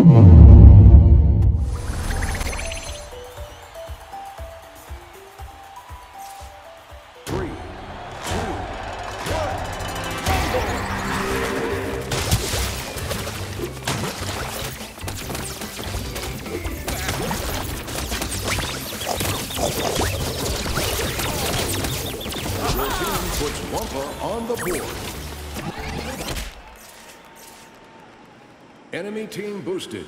Three, Enemy team boosted.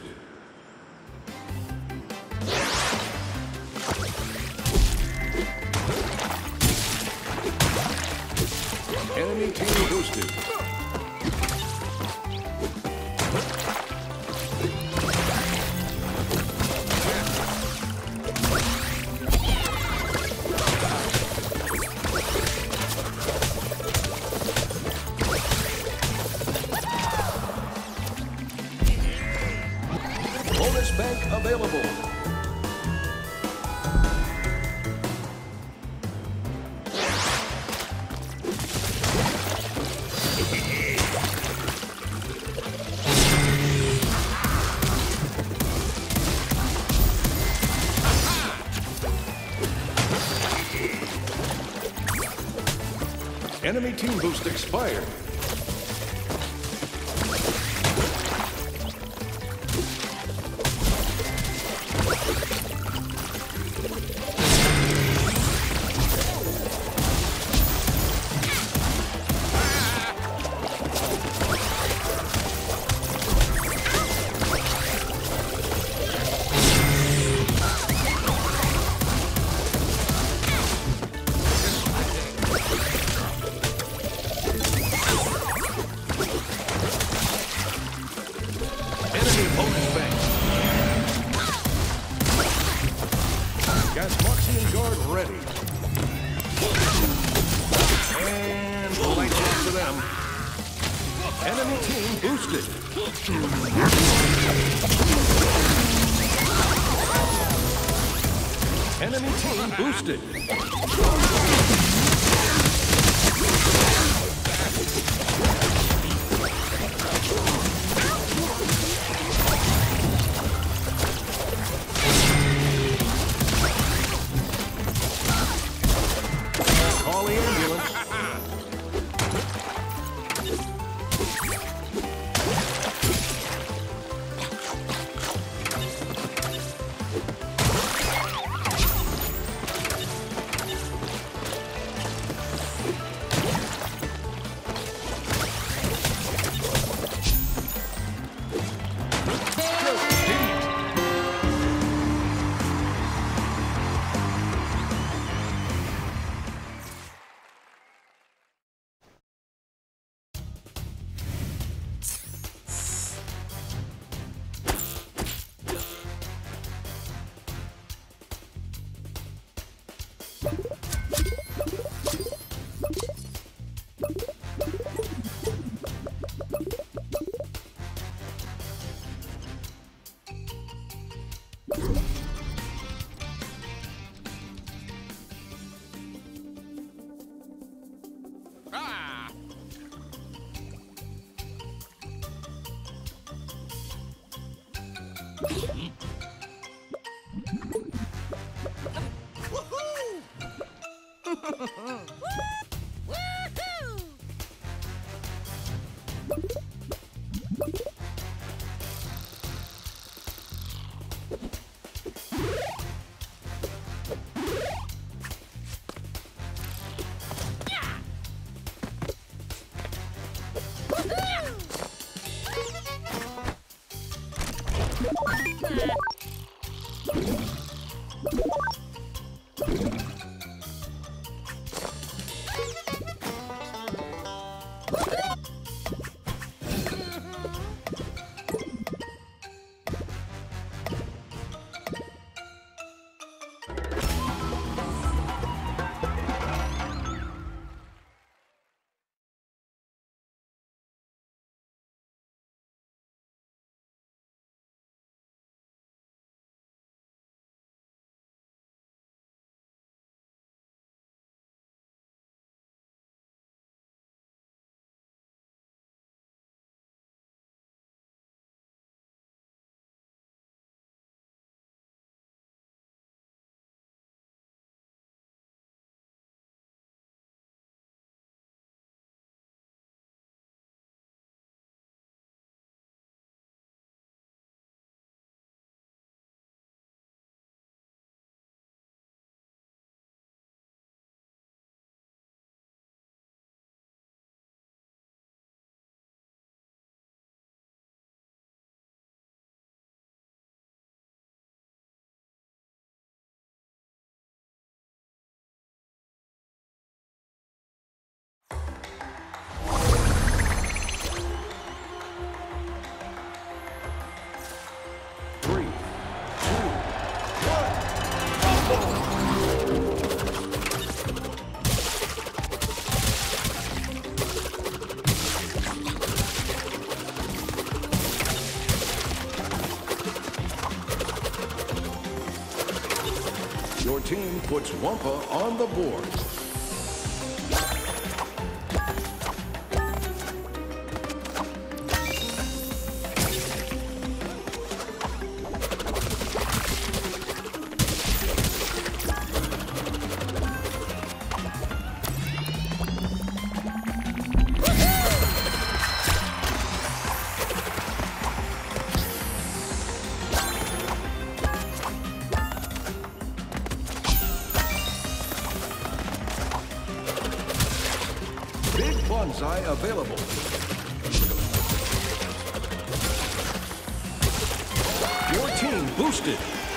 Enemy team boost expired. Boosted. puts Wumpa on the board. toasted.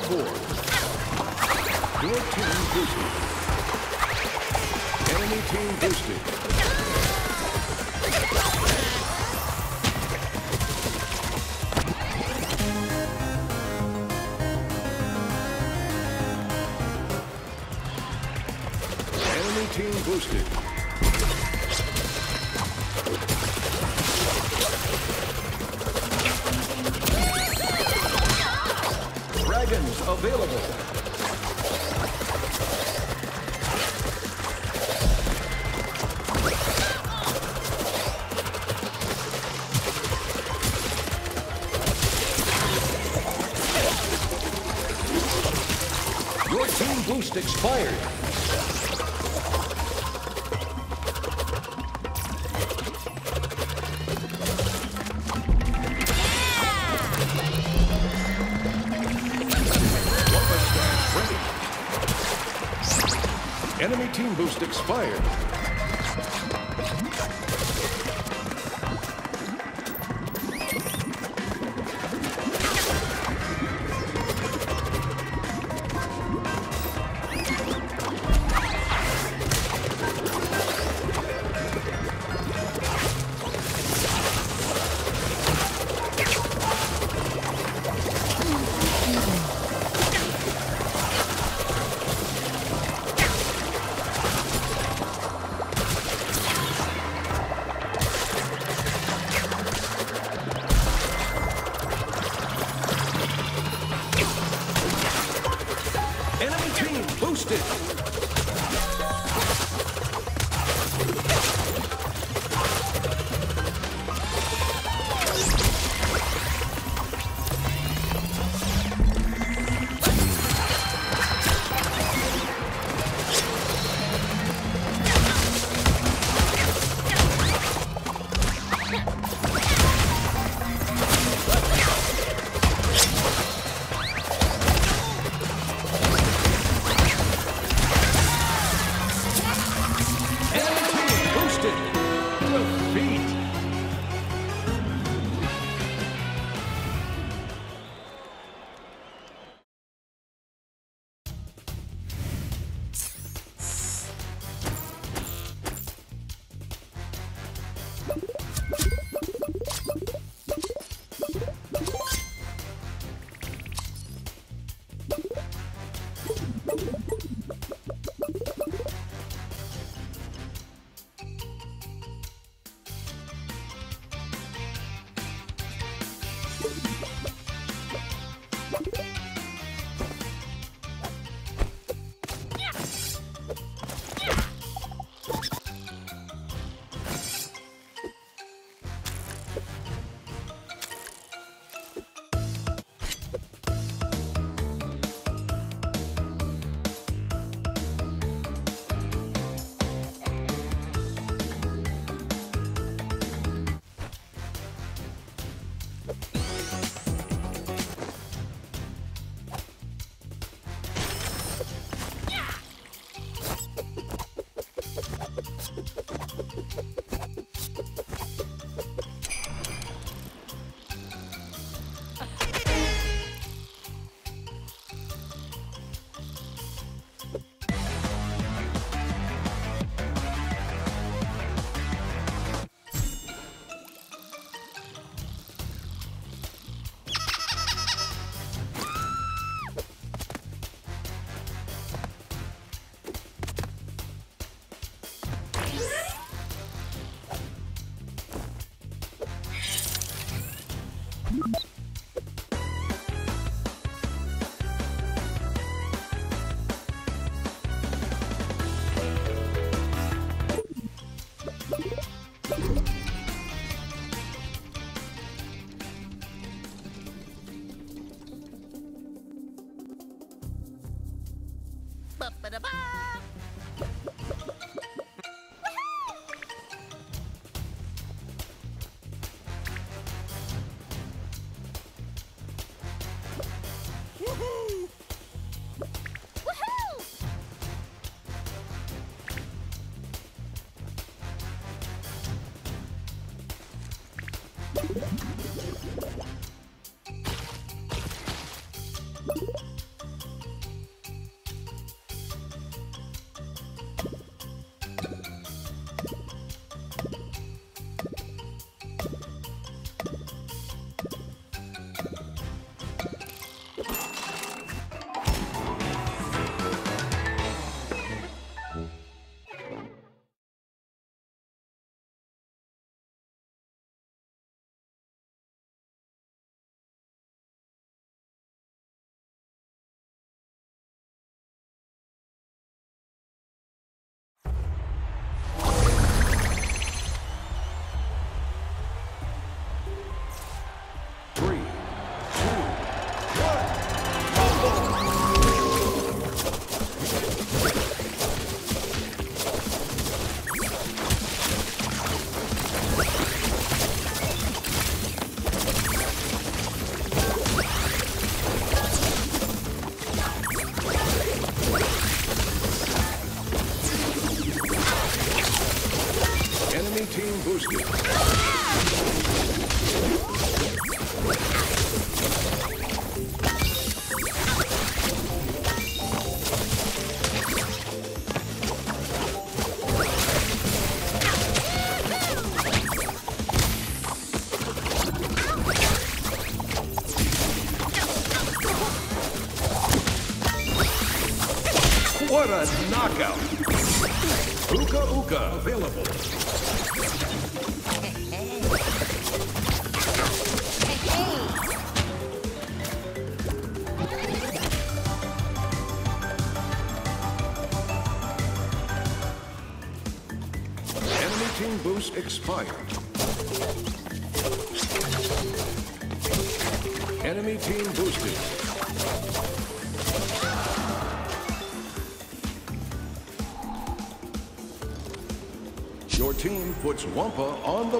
the board. Your team boosted. Enemy team boosted. Wumpa. Enemy team boost expired.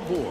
the.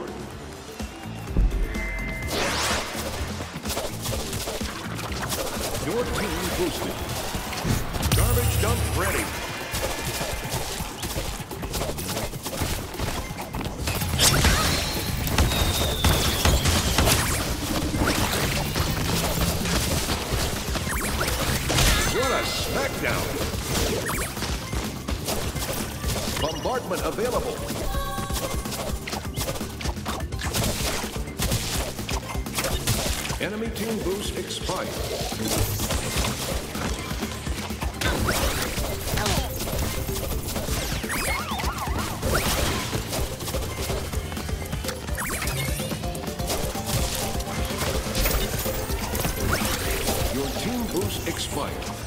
expired.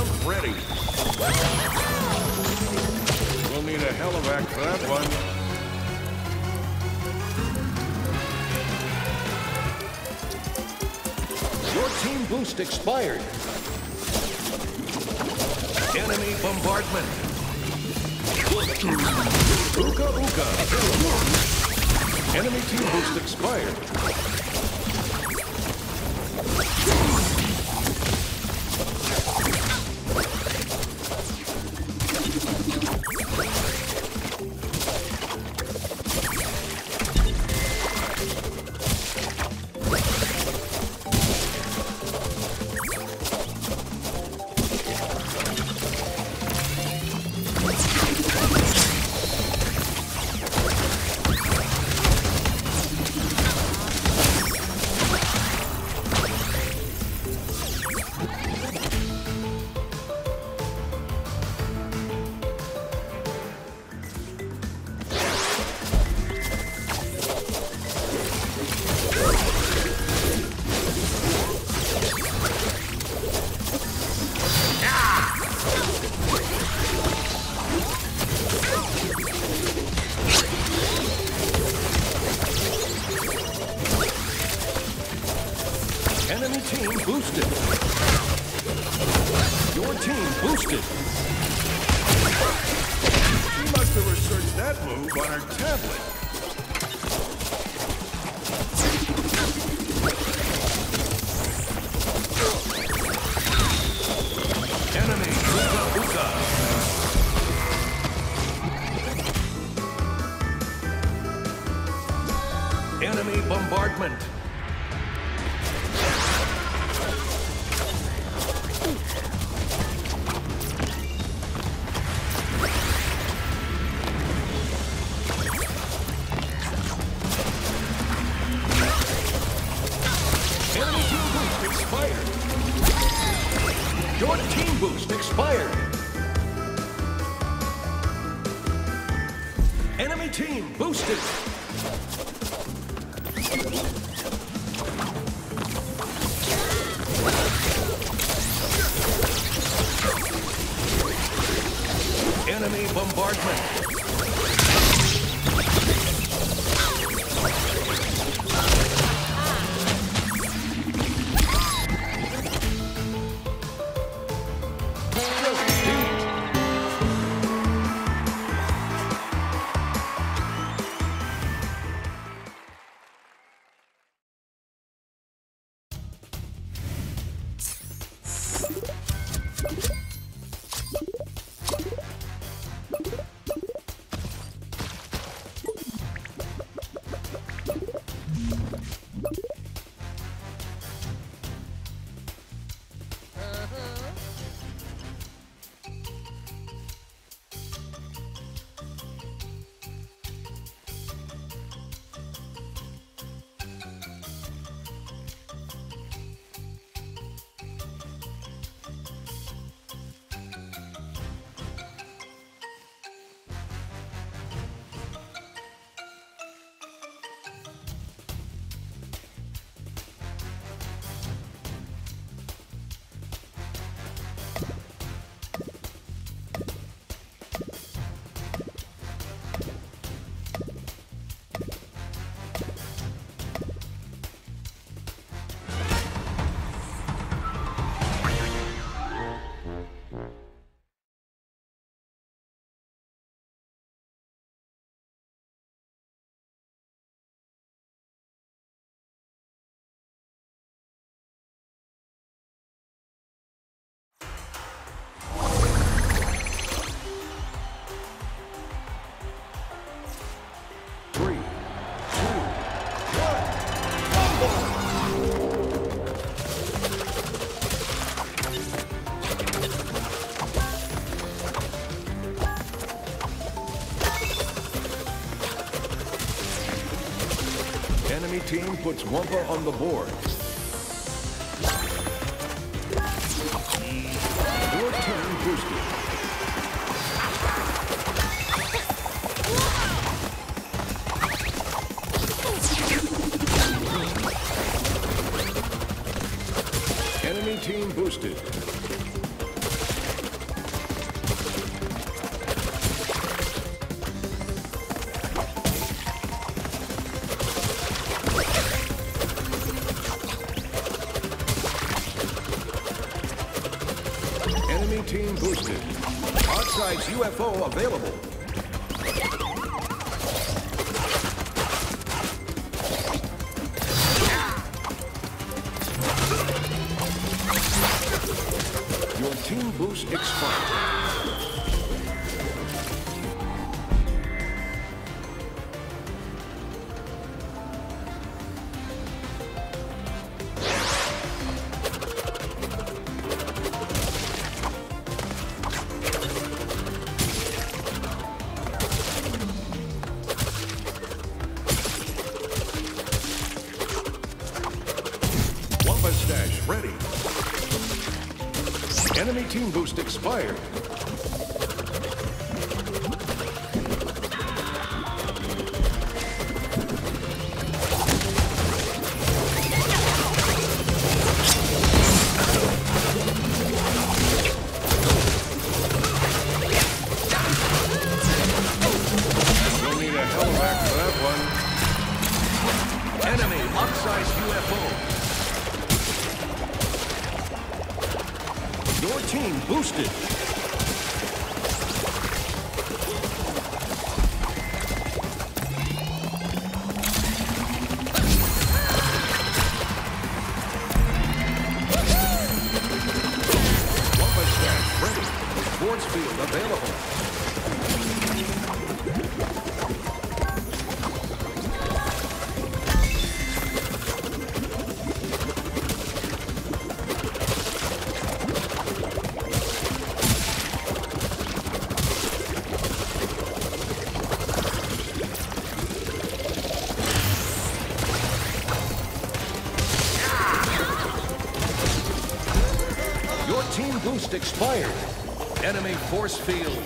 jump ready. We'll need a hell of helivac for that one. Your team boost expired. Enemy bombardment. Uka uka. Enemy team boost expired. team puts Wumpa on the board. UFO available. fire. Expired. Enemy force field.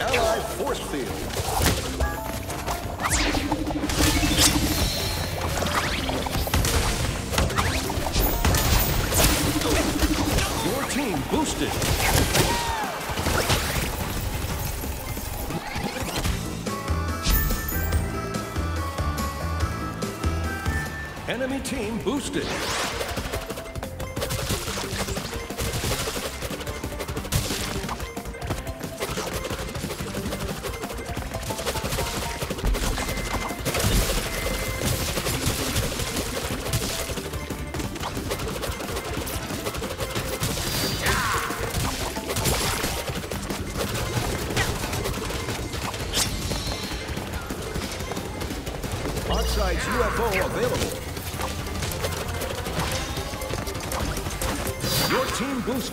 Ally force field. Your team boosted. Enemy team boosted.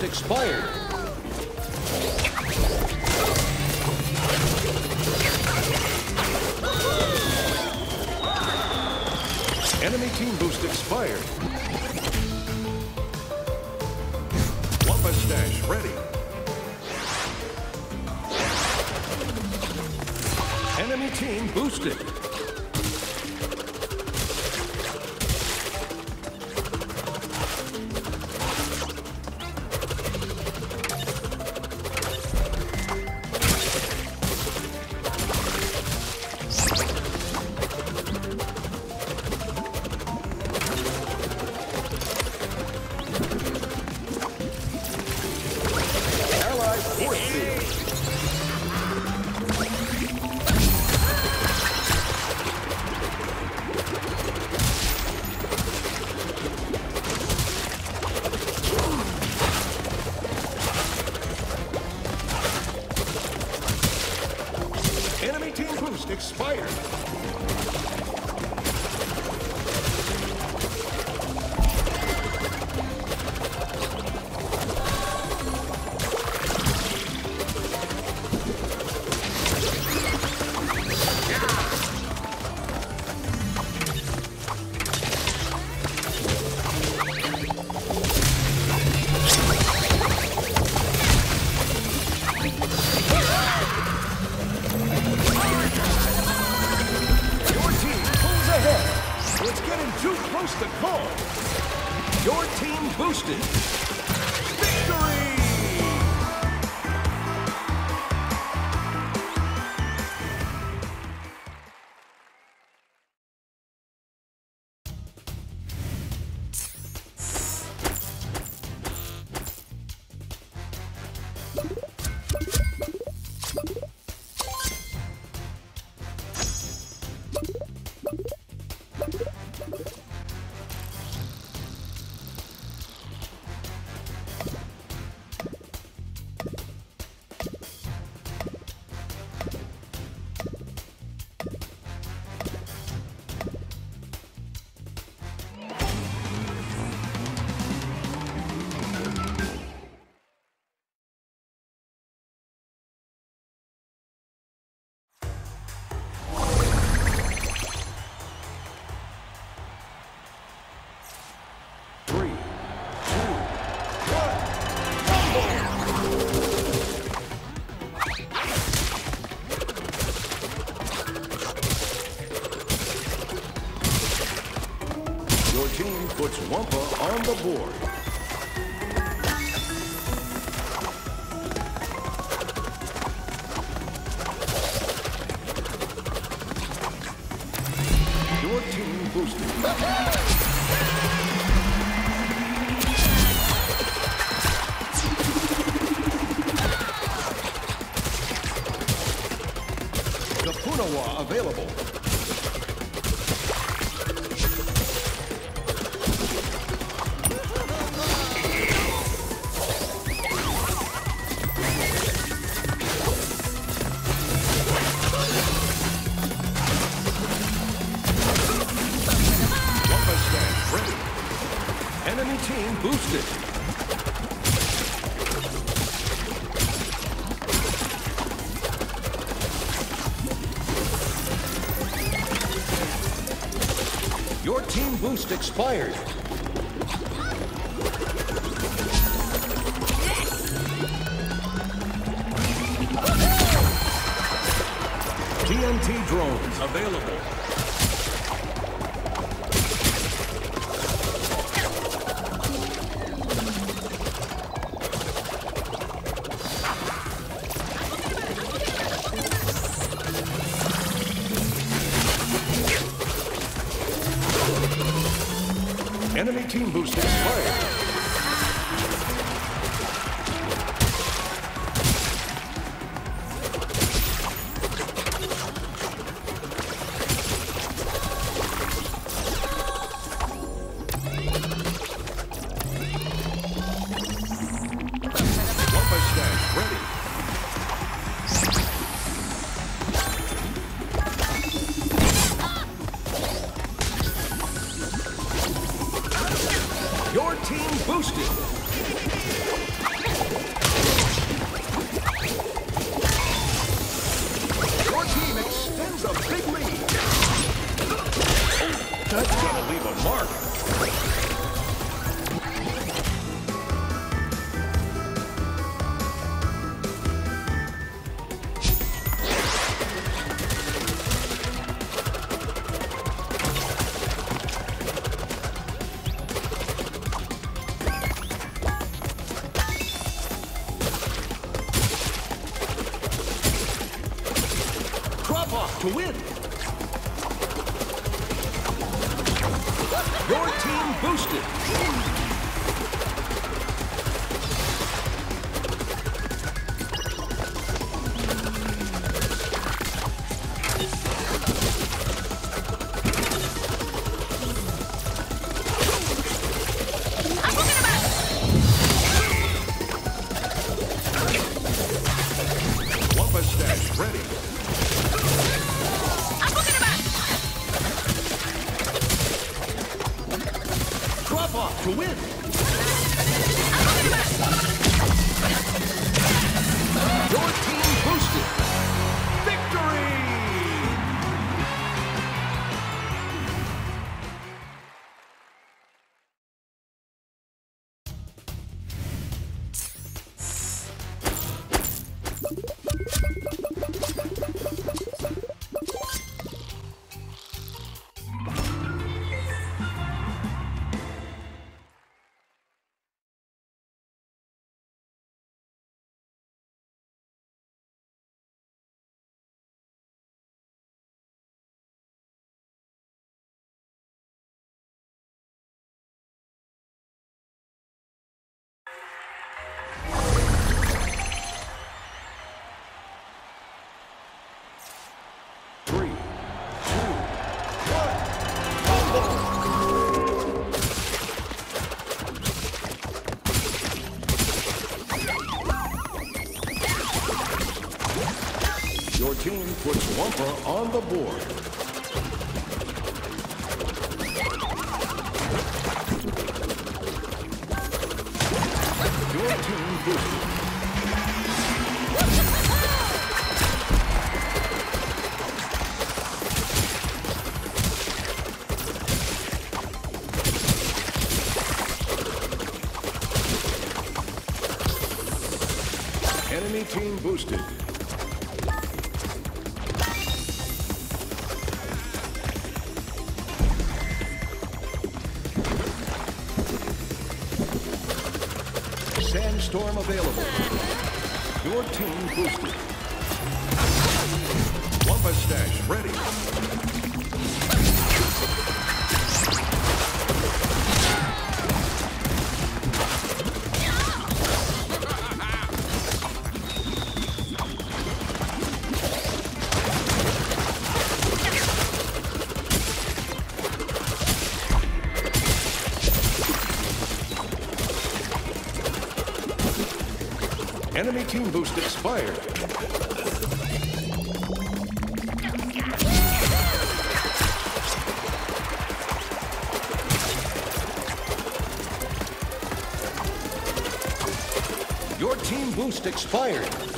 Expired. Enemy team boost expired. Wumpa Stash ready. Enemy team boosted. Wumpa on the board. Expired. Team boost expired. Wumpa on the board. Enemy team boost expired. Your team boost expired.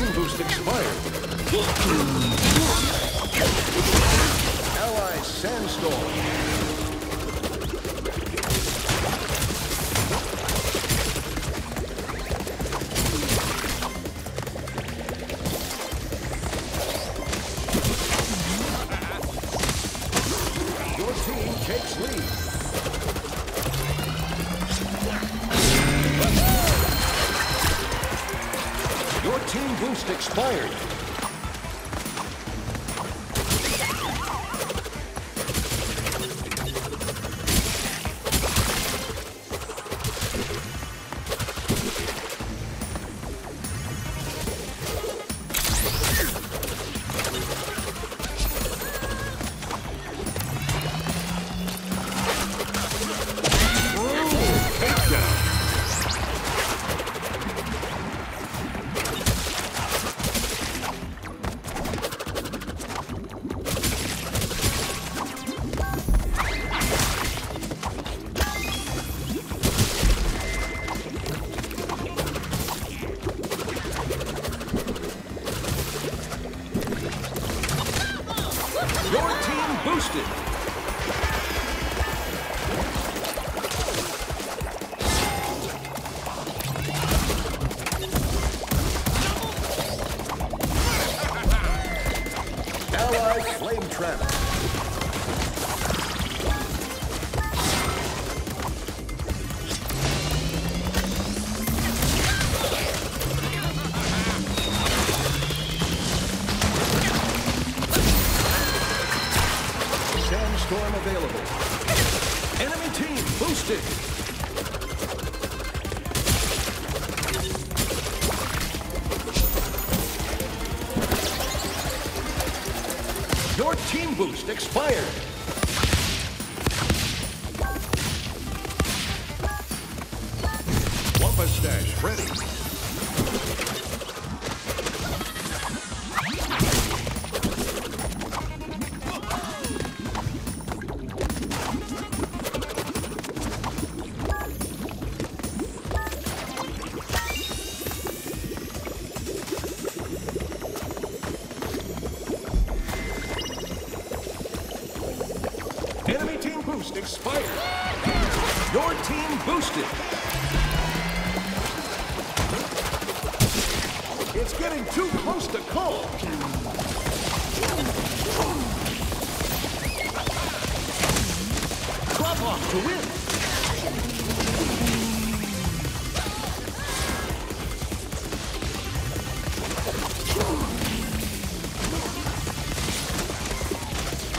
shield boost expired. Allies Sandstorm.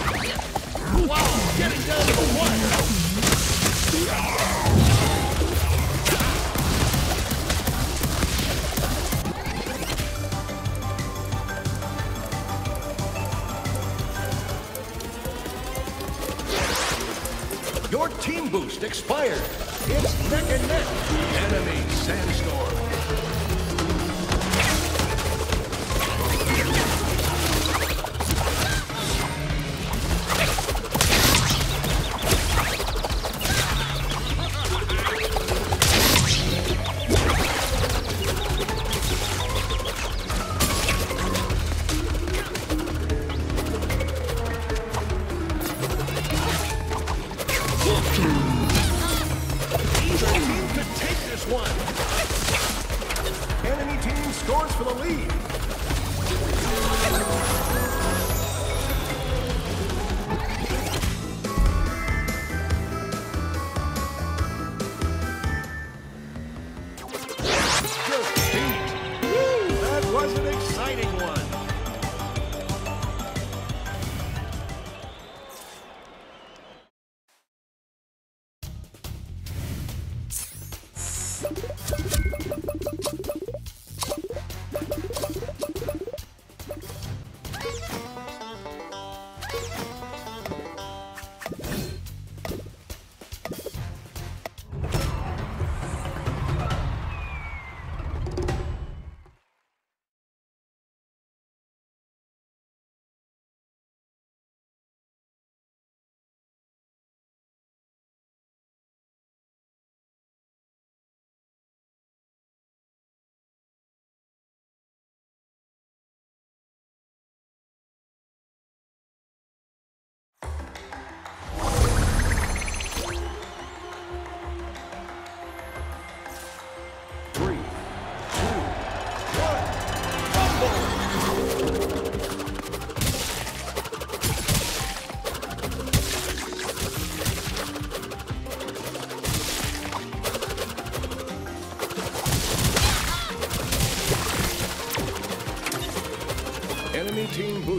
Whoa!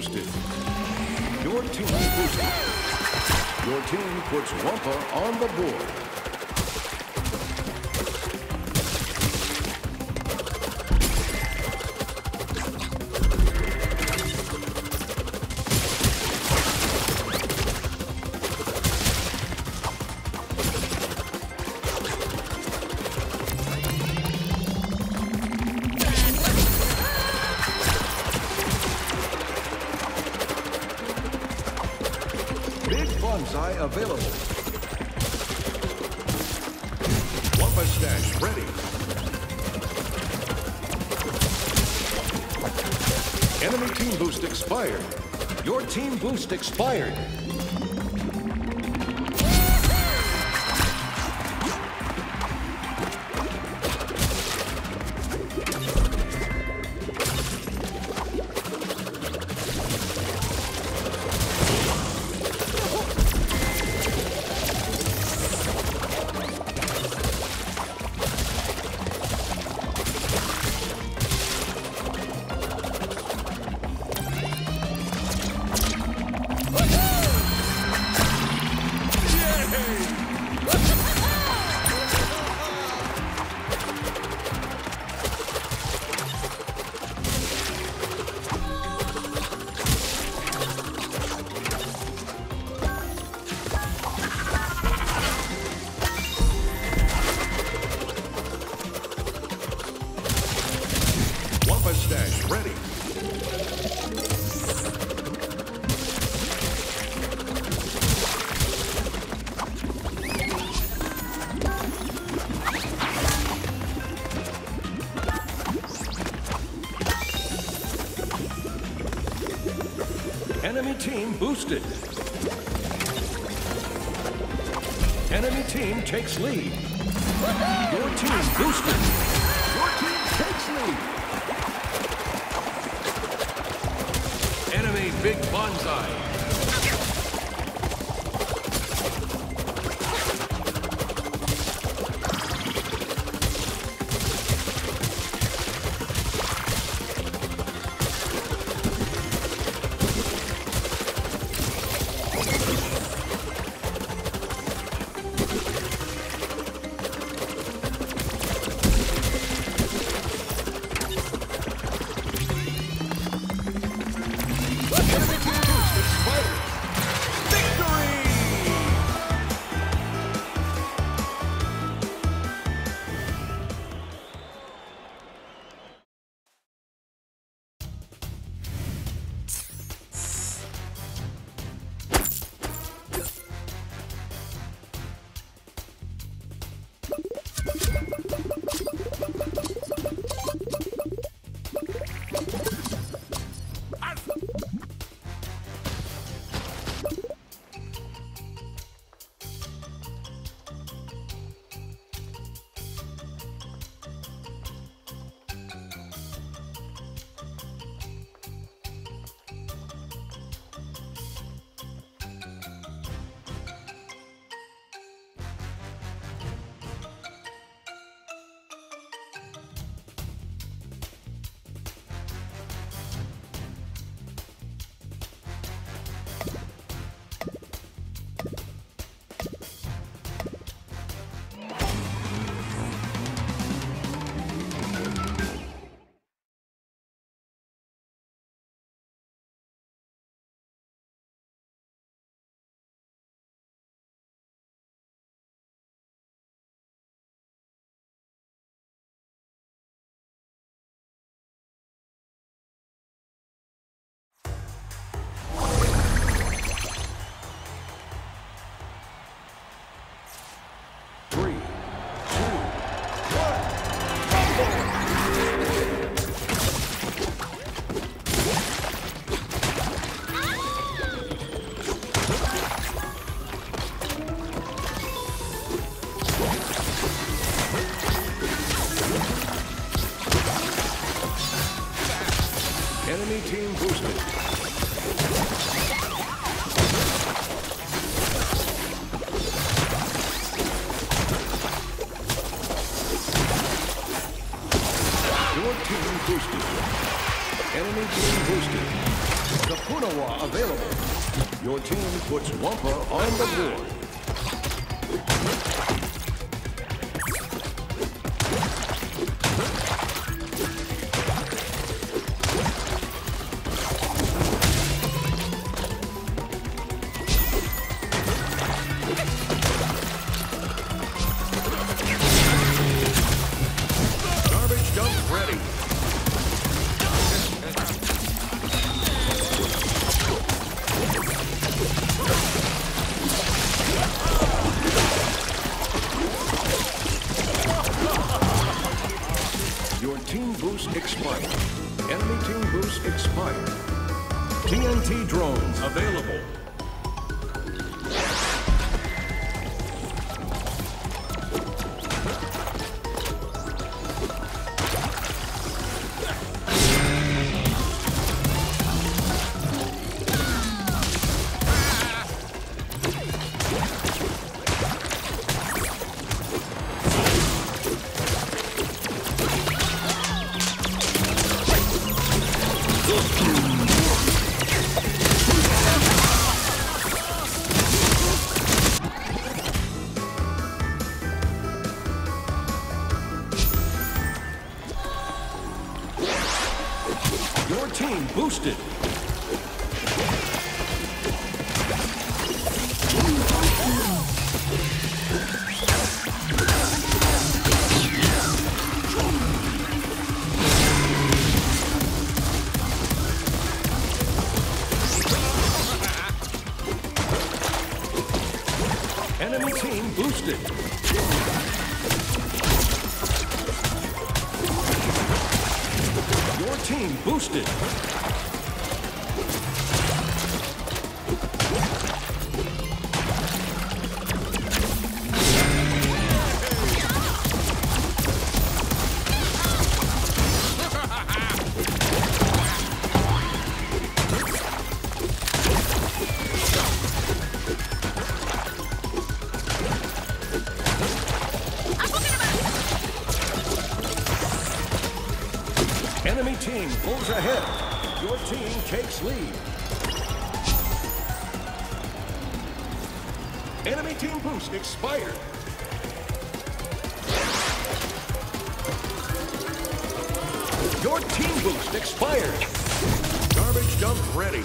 boosted. Your team boosted. Your team puts Wumpa on the board. inspired. boosted. Enemy team takes lead. Your team boosted. ahead. Your team takes lead. Enemy team boost expired. Your team boost expired. Garbage dump ready.